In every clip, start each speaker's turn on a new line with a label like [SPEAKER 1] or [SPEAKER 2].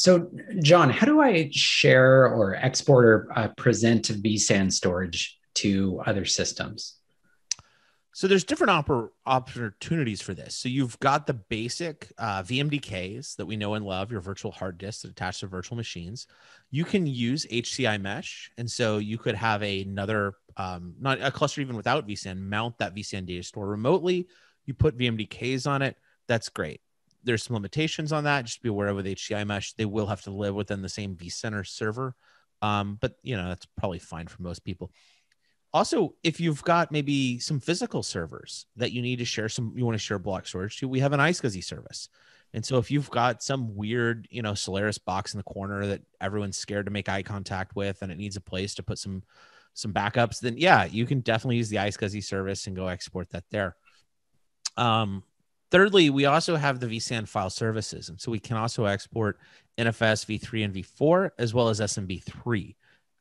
[SPEAKER 1] So, John, how do I share or export or uh, present vSAN storage to other systems?
[SPEAKER 2] So there's different oppor- opportunities for this. So you've got the basic uh, VMDKs that we know and love, your virtual hard disks that attach to virtual machines. You can use HCI mesh, and so you could have another, um, not a cluster even without vSAN, mount that vSAN data store remotely. You put VMDKs on it. That's great. There's some limitations on that. Just be aware of with HCI mesh, they will have to live within the same vCenter server. Um, but you know that's probably fine for most people also if you've got maybe some physical servers that you need to share some you want to share block storage to we have an iSCSI service and so if you've got some weird you know solaris box in the corner that everyone's scared to make eye contact with and it needs a place to put some some backups then yeah you can definitely use the iSCSI service and go export that there um thirdly we also have the vsan file services and so we can also export nfs v3 and v4 as well as smb3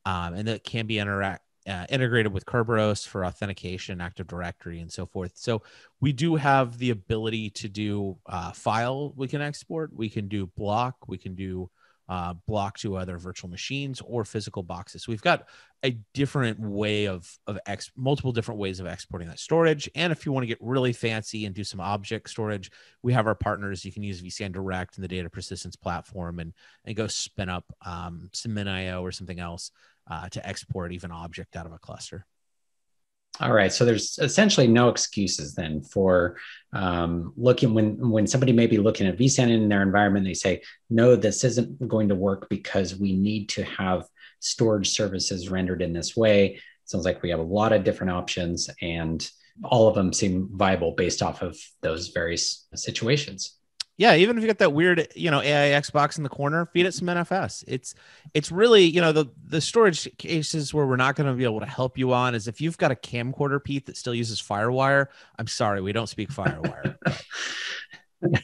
[SPEAKER 2] um, and that can be interact uh, integrated with Kerberos for authentication, Active Directory, and so forth. So we do have the ability to do uh, file we can export, we can do block, we can do uh, block to other virtual machines or physical boxes. So we've got a different way of of ex- multiple different ways of exporting that storage. And if you want to get really fancy and do some object storage, we have our partners. You can use vSAN Direct and the Data Persistence platform and and go spin up um, some MinIO or something else uh, to export even object out of a cluster.
[SPEAKER 1] All right. So there's essentially no excuses then for um, looking when when somebody may be looking at vSAN in their environment. They say, no, this isn't going to work because we need to have storage services rendered in this way. Sounds like we have a lot of different options, and all of them seem viable based off of those various situations
[SPEAKER 2] yeah, even if you got that weird, you know, AIX box in the corner, feed it some NFS. It's it's really, you know, the the storage cases where we're not going to be able to help you on is if you've got a camcorder Pete that still uses FireWire. I'm sorry, we don't speak FireWire.